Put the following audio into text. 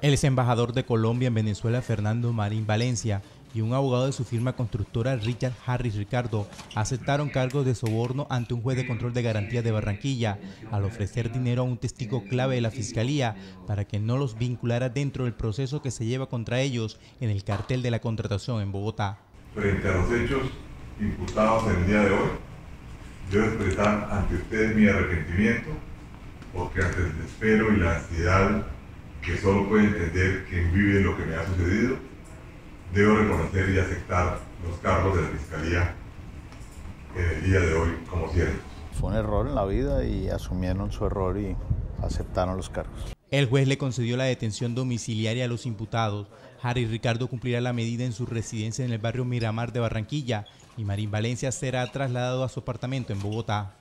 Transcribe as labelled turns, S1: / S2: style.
S1: El ex embajador de Colombia en Venezuela, Fernando Marín Valencia, y un abogado de su firma constructora, Richard Harris Ricardo, aceptaron cargos de soborno ante un juez de control de garantía de Barranquilla al ofrecer dinero a un testigo clave de la Fiscalía para que no los vinculara dentro del proceso que se lleva contra ellos en el cartel de la contratación en Bogotá.
S2: Frente a los hechos imputados en el día de hoy, debo expresar ante ustedes mi arrepentimiento porque ante el desespero y la ansiedad que solo puede entender quien vive lo que me ha sucedido, debo reconocer y aceptar los cargos de la Fiscalía en el día de hoy como ciertos.
S3: Fue un error en la vida y asumieron su error y aceptaron los cargos.
S1: El juez le concedió la detención domiciliaria a los imputados. Harry Ricardo cumplirá la medida en su residencia en el barrio Miramar de Barranquilla y Marín Valencia será trasladado a su apartamento en Bogotá.